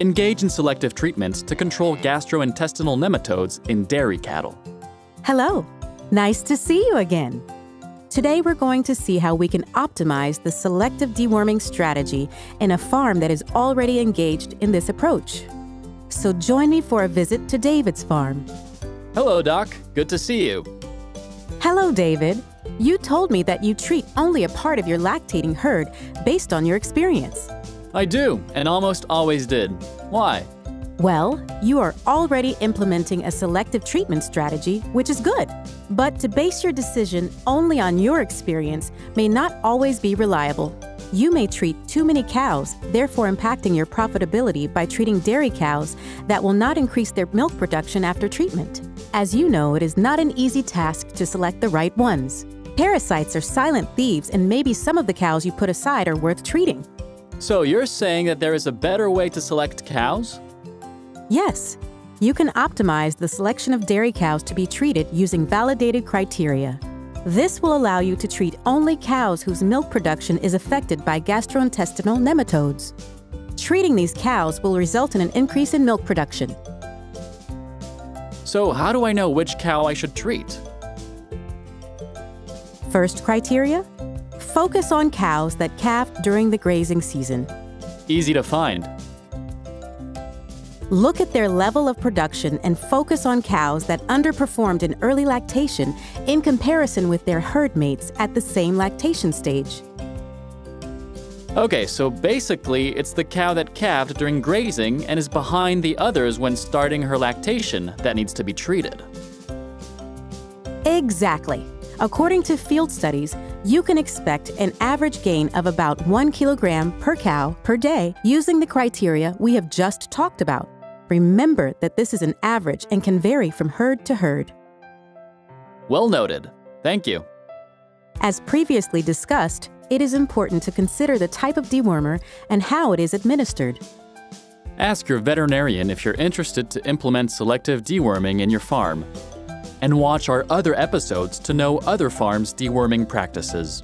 engage in selective treatments to control gastrointestinal nematodes in dairy cattle. Hello, nice to see you again. Today we're going to see how we can optimize the selective deworming strategy in a farm that is already engaged in this approach. So join me for a visit to David's farm. Hello, Doc. Good to see you. Hello, David. You told me that you treat only a part of your lactating herd based on your experience. I do, and almost always did. Why? Well, you are already implementing a selective treatment strategy, which is good. But to base your decision only on your experience may not always be reliable. You may treat too many cows, therefore impacting your profitability by treating dairy cows that will not increase their milk production after treatment. As you know, it is not an easy task to select the right ones. Parasites are silent thieves, and maybe some of the cows you put aside are worth treating. So you're saying that there is a better way to select cows? Yes, you can optimize the selection of dairy cows to be treated using validated criteria. This will allow you to treat only cows whose milk production is affected by gastrointestinal nematodes. Treating these cows will result in an increase in milk production. So, how do I know which cow I should treat? First criteria focus on cows that calved during the grazing season. Easy to find. Look at their level of production and focus on cows that underperformed in early lactation in comparison with their herd mates at the same lactation stage. Okay, so basically, it's the cow that calved during grazing and is behind the others when starting her lactation that needs to be treated. Exactly. According to field studies, you can expect an average gain of about 1 kilogram per cow per day using the criteria we have just talked about. Remember that this is an average and can vary from herd to herd. Well noted. Thank you. As previously discussed, it is important to consider the type of dewormer and how it is administered. Ask your veterinarian if you're interested to implement selective deworming in your farm. And watch our other episodes to know other farms' deworming practices.